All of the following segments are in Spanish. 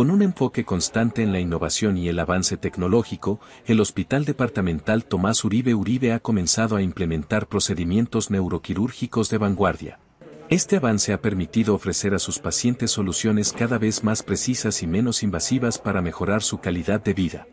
Con un enfoque constante en la innovación y el avance tecnológico, el Hospital Departamental Tomás Uribe Uribe ha comenzado a implementar procedimientos neuroquirúrgicos de vanguardia. Este avance ha permitido ofrecer a sus pacientes soluciones cada vez más precisas y menos invasivas para mejorar su calidad de vida.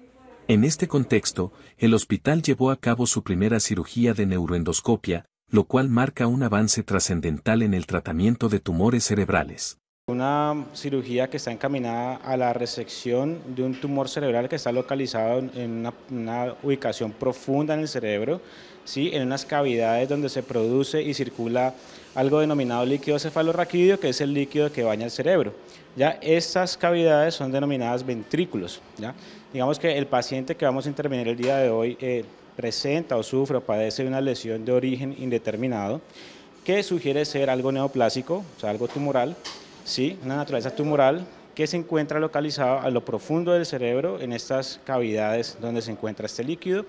En este contexto, el hospital llevó a cabo su primera cirugía de neuroendoscopia, lo cual marca un avance trascendental en el tratamiento de tumores cerebrales. Una cirugía que está encaminada a la resección de un tumor cerebral que está localizado en una, ubicación profunda en el cerebro, ¿sí? en unas cavidades donde se produce y circula algo denominado líquido cefalorraquídeo, que es el líquido que baña el cerebro. Ya estas cavidades son denominadas ventrículos. ¿ya? Digamos que el paciente que vamos a intervenir el día de hoy eh, presenta o sufre o padece una lesión de origen indeterminado que sugiere ser algo neoplásico, o sea, algo tumoral, ¿sí? una naturaleza tumoral que se encuentra localizada a lo profundo del cerebro en estas cavidades donde se encuentra este líquido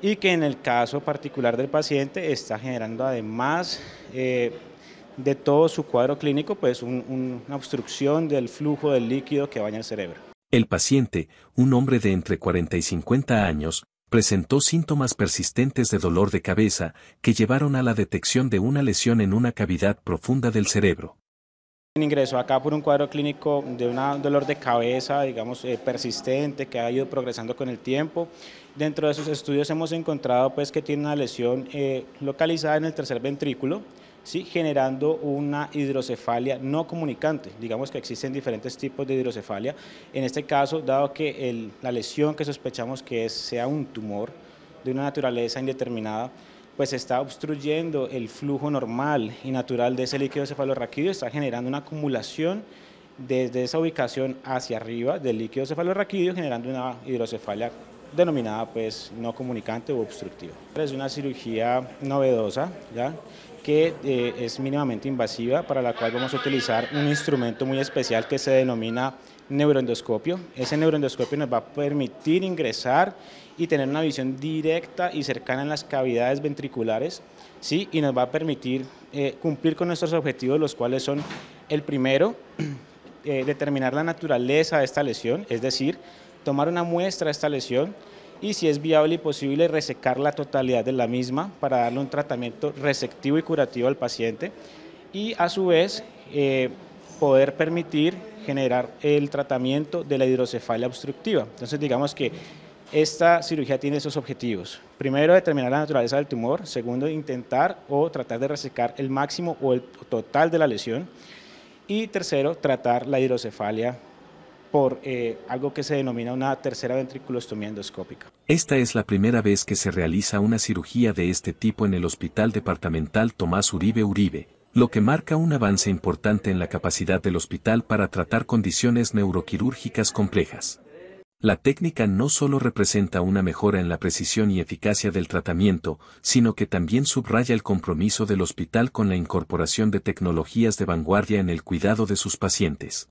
y que en el caso particular del paciente está generando además eh, de todo su cuadro clínico pues una obstrucción del flujo del líquido que baña el cerebro. El paciente, un hombre de entre 40 y 50 años, presentó síntomas persistentes de dolor de cabeza que llevaron a la detección de una lesión en una cavidad profunda del cerebro. Ingresó acá por un cuadro clínico de un dolor de cabeza, digamos, eh, persistente, que ha ido progresando con el tiempo. Dentro de esos estudios hemos encontrado pues, que tiene una lesión eh, localizada en el tercer ventrículo, ¿sí? generando una hidrocefalia no comunicante. Digamos que existen diferentes tipos de hidrocefalia. En este caso, dado que la lesión que sospechamos que sea un tumor de una naturaleza indeterminada, pues está obstruyendo el flujo normal y natural de ese líquido cefalorraquídeo, está generando una acumulación desde esa ubicación hacia arriba del líquido cefalorraquídeo, generando una hidrocefalia denominada pues no comunicante o obstructiva. Es una cirugía novedosa, ¿ya? que eh, es mínimamente invasiva, para la cual vamos a utilizar un instrumento muy especial que se denomina neuroendoscopio. Ese neuroendoscopio nos va a permitir ingresar y tener una visión directa y cercana en las cavidades ventriculares, ¿sí? y nos va a permitir eh, cumplir con nuestros objetivos, los cuales son el primero, eh, determinar la naturaleza de esta lesión, es decir, tomar una muestra de esta lesión y si es viable y posible resecar la totalidad de la misma para darle un tratamiento resectivo y curativo al paciente y a su vez eh, poder permitir generar el tratamiento de la hidrocefalia obstructiva. Entonces digamos que esta cirugía tiene esos objetivos. Primero, determinar la naturaleza del tumor. Segundo, intentar o tratar de resecar el máximo o el total de la lesión. Y tercero, tratar la hidrocefalia por eh, algo que se denomina una tercera ventriculostomía endoscópica. Esta es la primera vez que se realiza una cirugía de este tipo en el Hospital Departamental Tomás Uribe Uribe, lo que marca un avance importante en la capacidad del hospital para tratar condiciones neuroquirúrgicas complejas. La técnica no solo representa una mejora en la precisión y eficacia del tratamiento, sino que también subraya el compromiso del hospital con la incorporación de tecnologías de vanguardia en el cuidado de sus pacientes.